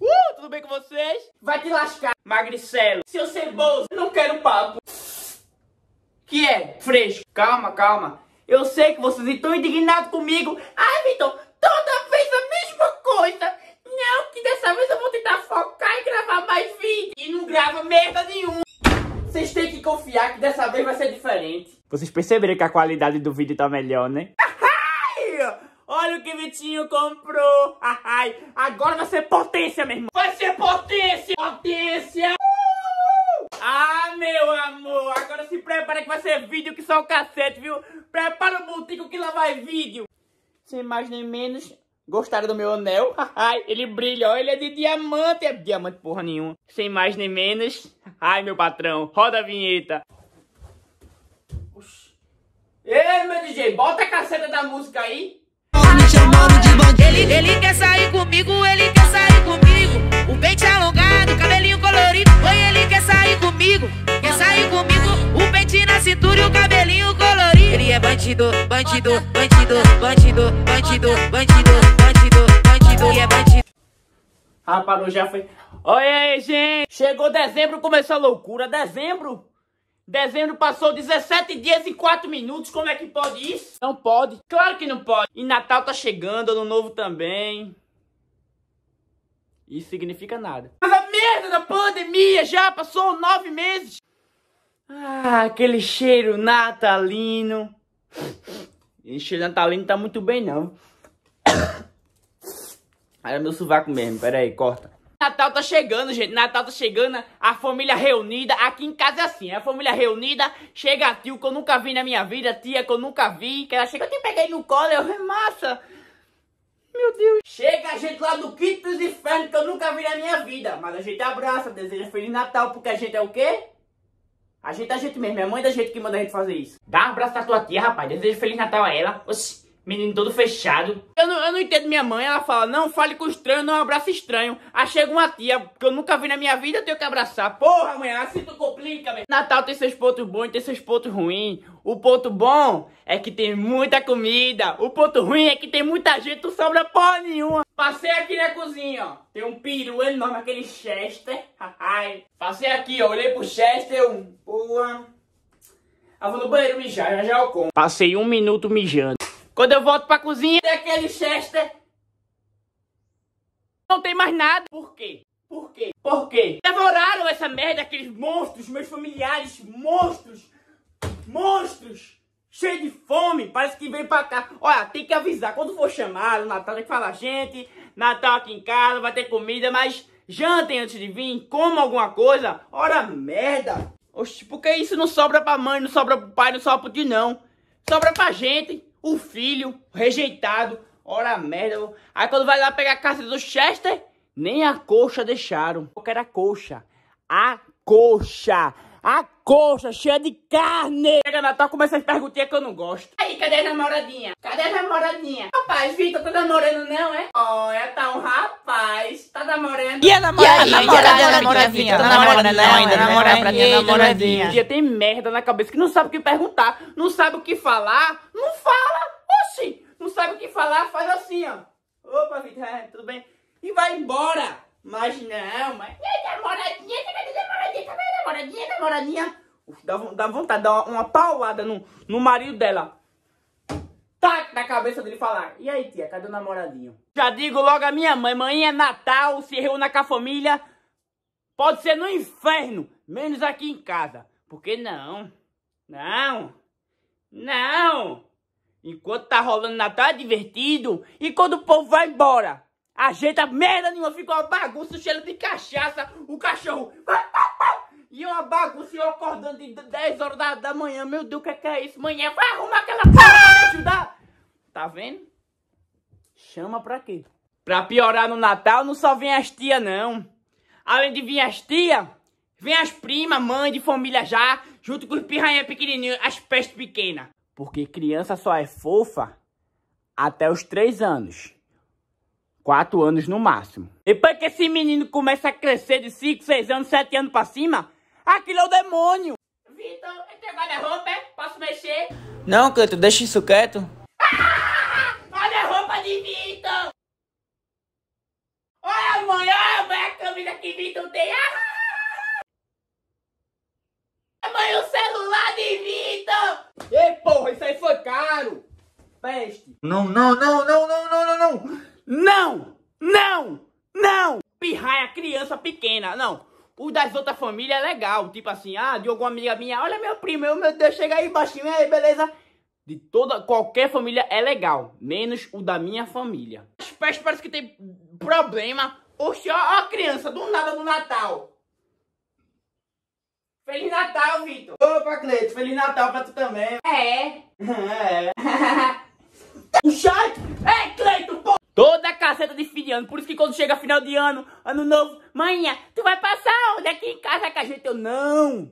Uh, tudo bem com vocês? Vai te lascar, magricelo. Seu ceboso, não quero papo. Que é? Fresco. Calma, calma. Eu sei que vocês estão indignados comigo. Ai, Vitor, toda vez a mesma coisa. Não, que dessa vez eu vou tentar focar e gravar mais vídeo. E não grava merda nenhuma. Vocês têm que confiar que dessa vez vai ser diferente. Vocês perceberam que a qualidade do vídeo tá melhor, né? Olha o que Vitinho comprou. Ai, agora vai ser potência, meu irmão. Vai ser potência. Potência. Ah, meu amor. Agora se prepara que vai ser vídeo que só o cacete, viu? Prepara o botico que lá vai vídeo. Sem mais nem menos. Gostaram do meu anel? Ai, ele brilha, ó, ele é de diamante. É diamante porra nenhuma. Sem mais nem menos. Ai, meu patrão, roda a vinheta. Oxi. Ei, meu DJ, bota a caceta da música aí Tá me chamando de bandido. Ele, ele quer sair comigo, ele quer sair comigo. O peito é alongado, cabelinho colorido. Oi, ele quer sair comigo, quer sair comigo. O pente na cintura e o cabelinho colorido. Ele é bandido, bandido, bandido, bandido, bandido, bandido, bandido, bandido. Ele é bandido. Ah, já foi. Oi, gente! Chegou dezembro, começou a loucura. Dezembro? Dezembro passou 17 dias e 4 minutos. Como é que pode isso? Não pode. Claro que não pode. E Natal tá chegando, Ano Novo também. Isso significa nada. Mas a merda da pandemia já passou nove meses. Ah, aquele cheiro natalino. Esse cheiro natalino tá muito bem, não. Era meu sovaco mesmo. Pera aí, corta. Natal tá chegando, gente. Natal tá chegando. A família reunida. Aqui em casa é assim. A família reunida. Chega a tio que eu nunca vi na minha vida. Tia que eu nunca vi. Que ela chega, eu te peguei no colo. Eu, é massa. Meu Deus. Chega a gente lá do quinto dos infernos que eu nunca vi na minha vida. Mas a gente abraça, deseja Feliz Natal. Porque a gente é o quê? A gente é a gente mesmo. É a mãe da gente que manda a gente fazer isso. Dá um abraço pra tua tia, rapaz. Deseja Feliz Natal a ela. Oxi. Menino todo fechado. Eu não, eu não entendo minha mãe. Ela fala, não fale com estranho, não abraça estranho. Aí chega uma tia que eu nunca vi na minha vida, eu tenho que abraçar. Porra, mãe, assim tu complica, meu. Natal tem seus pontos bons e tem seus pontos ruins. O ponto bom é que tem muita comida. O ponto ruim é que tem muita gente, não sobra porra nenhuma. Passei aqui na cozinha, ó. Tem um peru enorme, aquele Chester. Passei aqui, ó. Olhei pro Chester, um... Porra. Eu vou no banheiro mijar, já já eu como. Passei um minuto mijando. Quando eu volto pra cozinha, tem aquele Chester. Não tem mais nada. Por quê? Por quê? Por quê? Devoraram essa merda, aqueles monstros, meus familiares, monstros. Monstros. Cheio de fome, parece que vem pra cá. Olha, tem que avisar, quando for chamado, Natal tem que falar, gente, Natal aqui em casa, vai ter comida, mas jantem antes de vir, comam alguma coisa. Ora, merda. Oxe, porque isso não sobra pra mãe, não sobra pro pai, não sobra pro tio, não. Sobra pra gente o filho rejeitado, ora merda. Aí quando vai lá pegar a casa do Chester, nem a coxa deixaram. Eu quero a coxa. A coxa. A coxa cheia de carne. Chega Natal, começa as perguntinhas que eu não gosto. Aí, cadê a namoradinha? Cadê a namoradinha? Rapaz, Vitor, tá namorando não, é? Olha, tá um rapaz. Tá namorando. E a namoradinha? E a namoradinha, namoradinha. Tá namorando não, ainda namoradinha, namoradinha. Dia tem merda na cabeça que não sabe o que perguntar. Não sabe o que falar. Não fala. Oxi. Não sabe o que falar, faz assim, ó. Opa, Vitor, é, tudo bem? E vai embora. Mas não, mas... Namoradinha, namoradinha, namoradinha, namoradinha. Dá, dá vontade de uma, uma paulada no, no marido dela. Tac na cabeça dele falar. E aí, tia, cadê o namoradinho? Já digo logo a minha mãe, mãe é Natal, se reúna com a família. Pode ser no inferno, menos aqui em casa. Porque não, não, não. Enquanto tá rolando Natal é divertido. E quando o povo vai embora, Ajeita merda nenhuma, fica uma bagunça, cheiro de cachaça, o cachorro. E uma bagunça, eu acordando de 10 horas da, da manhã. Meu Deus, o que é, que é isso? Manhã, vai arrumar aquela porra pra me ajudar. Tá vendo? Chama pra quê? Pra piorar no Natal, não só vem as tia não. Além de vir as tia, vem as primas, mãe de família já, junto com os pirranhas pequenininhos, as pestes pequenas. Porque criança só é fofa até os 3 anos. Quatro anos no máximo. Depois que esse menino começa a crescer de 5, 6 anos, 7 anos pra cima, aquilo é o demônio. Vitor, é teu guarda-roupa, é? Posso mexer? Não, Canto, deixa isso quieto. Ah, olha a roupa de Vitor! que Vitor tem. Ah! Mãe, o celular de Vitor! Ei, porra, isso aí foi caro! Peste! Não, não, não, não, não, não, não, não! Não! Não! Não! Pirraia criança pequena, não. O das outras famílias é legal. Tipo assim, ah, de alguma amiga minha, olha meu primo, eu, meu Deus, chega aí baixinho, aí, beleza? De toda, qualquer família é legal, menos o da minha família. As pestes parece que tem problema. Oxe, ó, ó a criança, do nada do Natal. Feliz Natal, Vitor. Opa, Cleito, Feliz Natal pra tu também. É. É. o chat. É, Cleito, caceta de fim de ano. Por isso que quando chega final de ano, ano novo, manhã, tu vai passar onde aqui em casa com a gente? Eu não.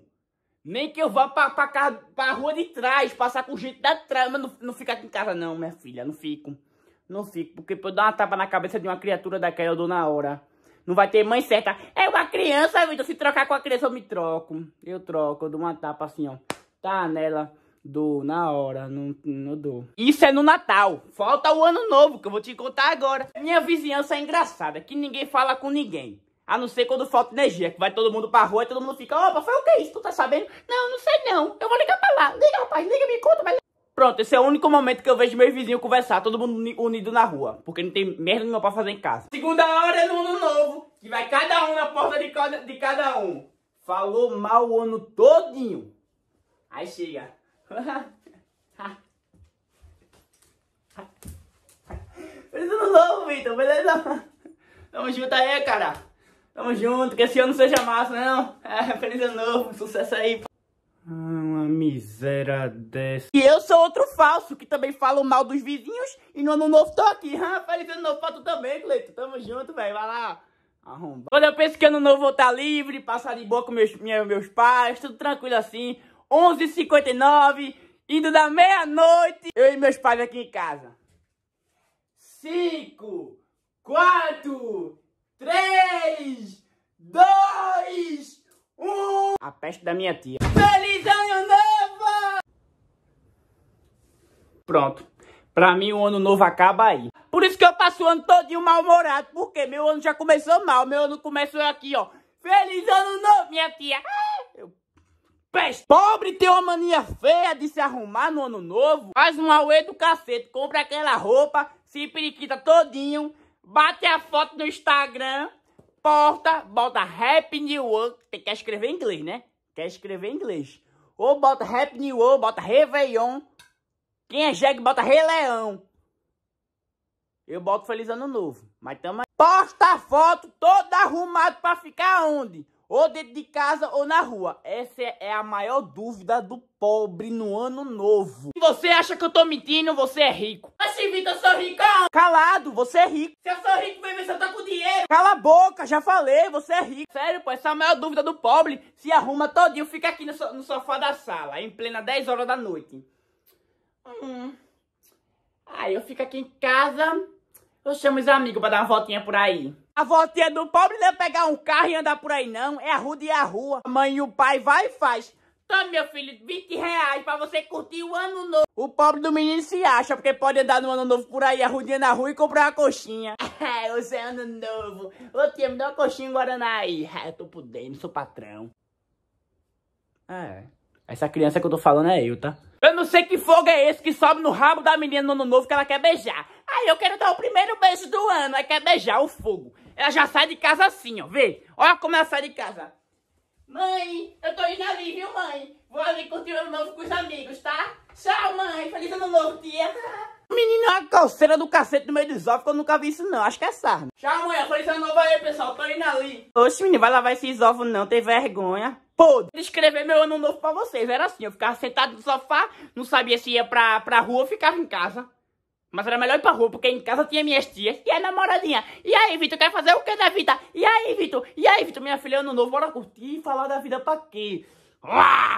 Nem que eu vá pra, pra, casa, pra rua de trás, passar com gente da trás. Mas não, não fica aqui em casa não, minha filha. Não fico. Não fico. Porque pra eu dar uma tapa na cabeça de uma criatura daquela, eu dou na hora. Não vai ter mãe certa. É uma criança, Vitor. Se trocar com a criança, eu me troco. Eu troco. Eu dou uma tapa assim, ó. Tá nela. Dou na hora, não, não dou. Isso é no Natal. Falta o ano novo, que eu vou te contar agora. Minha vizinhança é engraçada, que ninguém fala com ninguém. A não ser quando falta energia, que vai todo mundo pra rua e todo mundo fica, opa, foi o que isso? Tu tá sabendo? Não, não sei não. Eu vou ligar pra lá. Liga, rapaz, liga, me conta, mas... Pronto, esse é o único momento que eu vejo meus vizinhos conversar, todo mundo unido na rua. Porque não tem merda nenhuma pra fazer em casa. Segunda hora é no ano novo, que vai cada um na porta de cada, de cada um. Falou mal o ano todinho. Aí chega. Feliz ano novo, Vitor, beleza? Tamo junto aí, cara. Tamo junto, que esse ano seja massa, né? Não? É, feliz ano novo, sucesso aí. Ah, uma miséria dessa. E eu sou outro falso, que também falo mal dos vizinhos e no ano novo tô aqui. Ah, feliz ano novo pra tu também, Cleito. Tamo junto, velho. Vai lá. Arromba. Quando eu penso que ano novo vou estar tá livre, passar de boa com meus, meus, meus pais, tudo tranquilo assim. 11h59, indo da meia-noite, eu e meus pais aqui em casa. 5, 4, 3, 2, 1. A peste da minha tia. Feliz Ano Novo! Pronto. Pra mim o ano novo acaba aí. Por isso que eu passo o ano todinho mal-humorado. Porque meu ano já começou mal. Meu ano começou aqui, ó. Feliz Ano Novo, minha tia. Peste. Pobre tem uma mania feia de se arrumar no ano novo. Faz um auê do cacete. Compra aquela roupa, se periquita todinho. Bate a foto no Instagram. Porta, bota Happy New Year. Tem que escrever em inglês, né? Quer escrever em inglês. Ou bota Happy New Year, bota Réveillon. Quem é jegue, bota Rei Leão. Eu boto Feliz Ano Novo. Mas tamo aí. Posta a foto todo arrumado pra ficar onde? Ou dentro de casa ou na rua. Essa é a maior dúvida do pobre no ano novo. Se você acha que eu tô mentindo, você é rico. Mas se Vitor, eu sou rico. Calado, você é rico. Se eu sou rico, vem ver se eu tô com dinheiro. Cala a boca, já falei, você é rico. Sério, pô, essa é a maior dúvida do pobre. Se arruma todinho, fica aqui no, so no sofá da sala, em plena 10 horas da noite. Hum. Aí eu fico aqui em casa, eu chamo os amigos pra dar uma voltinha por aí. A voltinha do pobre não é pegar um carro e andar por aí, não. É a rua e a rua. A mãe e o pai vai e faz. Tome, meu filho, 20 reais pra você curtir o ano novo. O pobre do menino se acha, porque pode andar no ano novo por aí, a rudinha na rua e comprar uma coxinha. É, hoje é ano novo. Ô tia, me dá uma coxinha Guaraná aí. É, eu tô podendo, sou patrão. É, essa criança que eu tô falando é eu, tá? Eu não sei que fogo é esse que sobe no rabo da menina no ano novo que ela quer beijar. Aí eu quero dar o primeiro beijo do ano, aí quer beijar o fogo. Ela já sai de casa assim, ó. Vê? Olha como ela sai de casa. Mãe, eu tô indo ali, viu, mãe? Vou ali curtir o ano novo com os amigos, tá? Tchau, mãe. Feliz ano novo, tia. Menino, é uma calceira do cacete no meio dos ovos, eu nunca vi isso, não. Acho que é sarna. Tchau, mãe. Feliz ano novo aí, pessoal. Tô indo ali. Oxe, menino, vai lavar esses ovos, não. Tem vergonha. Pô, escrever meu ano novo pra vocês. Era assim, eu ficava sentado no sofá, não sabia se ia pra, pra rua ou ficava em casa. Mas era melhor ir pra rua, porque em casa tinha minhas tias e a namoradinha. E aí, Vitor, quer fazer o que da vida? E aí, Vitor? E aí, Vitor, minha filha, ano novo, bora curtir e falar da vida pra quê?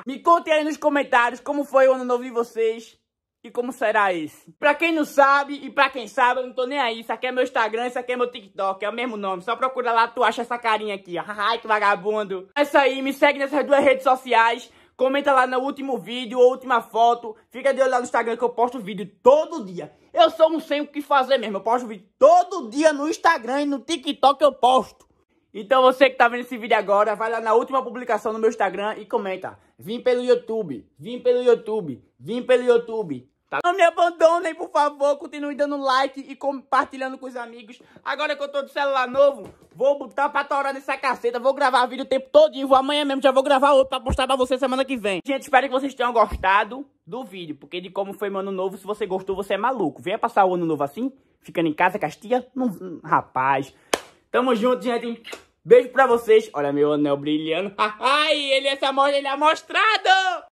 Me contem aí nos comentários como foi o ano novo de vocês e como será esse. Pra quem não sabe e pra quem sabe, eu não tô nem aí. Isso aqui é meu Instagram, isso aqui é meu TikTok, é o mesmo nome. Só procura lá, tu acha essa carinha aqui, ó. Ai, que vagabundo. É isso aí, me segue nessas duas redes sociais. Comenta lá no último vídeo ou última foto. Fica de olho lá no Instagram que eu posto vídeo todo dia. Eu sou um sem o que fazer mesmo. Eu posto vídeo todo dia no Instagram e no TikTok eu posto. Então você que tá vendo esse vídeo agora, vai lá na última publicação no meu Instagram e comenta. Vim pelo YouTube, vim pelo YouTube, vim pelo YouTube. Tá? Não me abandonem, por favor. Continue dando like e compartilhando com os amigos. Agora que eu tô de celular novo, vou botar pra torar nessa caceta. Vou gravar vídeo o tempo todinho. Amanhã mesmo já vou gravar outro pra postar pra você semana que vem. Gente, espero que vocês tenham gostado do vídeo. Porque de como foi meu ano novo, se você gostou, você é maluco. Venha passar o ano novo assim, ficando em casa, Castia. Não, rapaz. Tamo junto, gente. Beijo pra vocês. Olha meu anel brilhando. Ai, ele, essa moda, ele é amostrado.